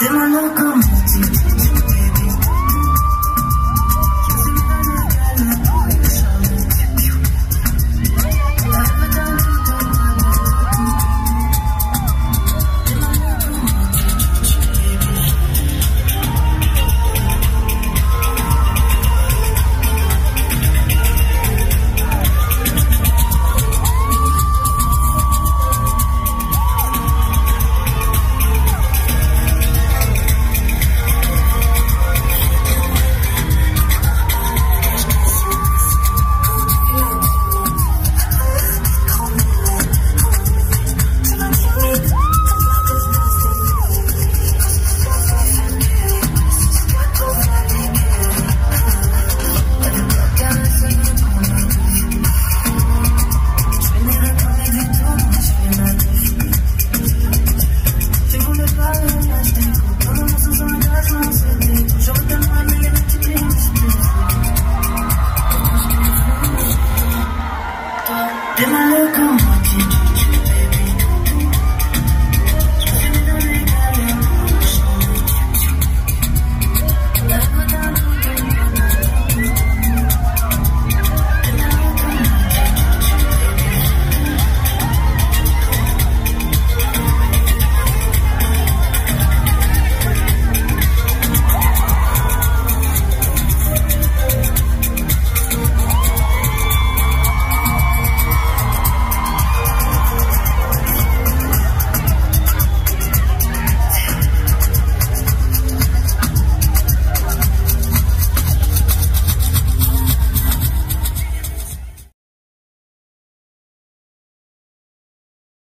Am I loco?